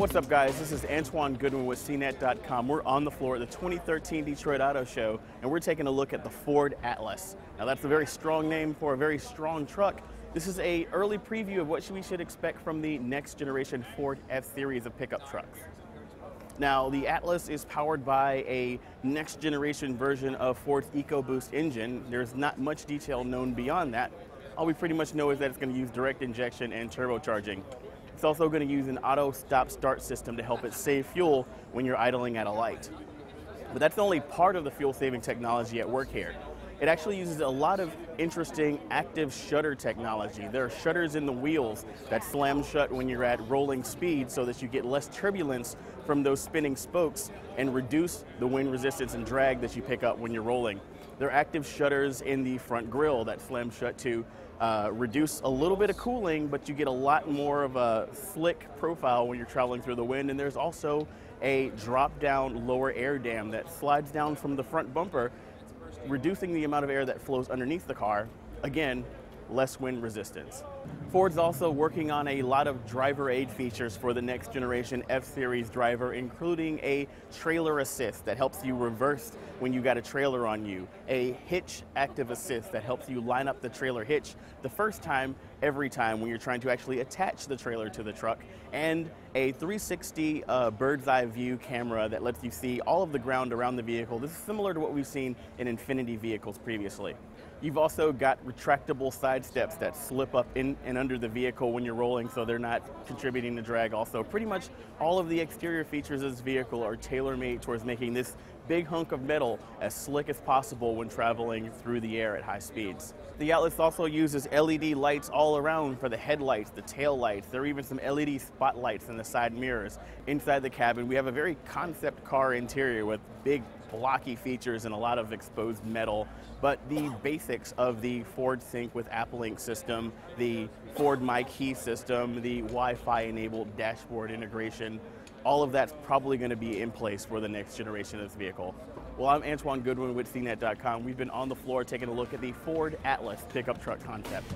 What's up, guys? This is Antuan Goodwin with CNET.com. We're on the floor at the 2013 Detroit Auto Show, and we're taking a look at the Ford Atlas. Now, that's a very strong name for a very strong truck. This is a early preview of what we should expect from the next generation Ford F-Series of pickup trucks. Now, the Atlas is powered by a next generation version of Ford's EcoBoost engine. There's not much detail known beyond that. All we pretty much know is that it's going to use direct injection and turbocharging. It's also going to use an auto stop start system to help it save fuel when you're idling at a light. But that's only part of the fuel saving technology at work here. It actually uses a lot of interesting active shutter technology. There are shutters in the wheels that slam shut when you're at rolling speed so that you get less turbulence from those spinning spokes and reduce the wind resistance and drag that you pick up when you're rolling. There are active shutters in the front grille that slam shut to uh, reduce a little bit of cooling, but you get a lot more of a slick profile when you're traveling through the wind. And there's also a drop down lower air dam that slides down from the front bumper, reducing the amount of air that flows underneath the car. Again, less wind resistance. Ford's also working on a lot of driver aid features for the next generation F-Series driver, including a trailer assist that helps you reverse when you got a trailer on you, a hitch active assist that helps you line up the trailer hitch the first time every time when you're trying to actually attach the trailer to the truck, and a 360 uh, bird's eye view camera that lets you see all of the ground around the vehicle. This is similar to what we've seen in Infiniti vehicles previously. You've also got retractable side steps that slip up in and under the vehicle when you're rolling so they're not contributing to drag also. Pretty much all of the exterior features of this vehicle are tailor-made towards making this big hunk of metal as slick as possible when traveling through the air at high speeds. The Atlas also uses LED lights all around for the headlights, the tail lights. There are even some LED spotlights in the side mirrors. Inside the cabin, we have a very concept car interior with big blocky features and a lot of exposed metal, but the basics of the Ford Sync with AppLink system, the Ford My Key system, the Wi-Fi enabled dashboard integration, all of that's probably going to be in place for the next generation of this vehicle. Well, I'm Antuan Goodwin with CNET.com. We've been on the floor taking a look at the Ford Atlas pickup truck concept.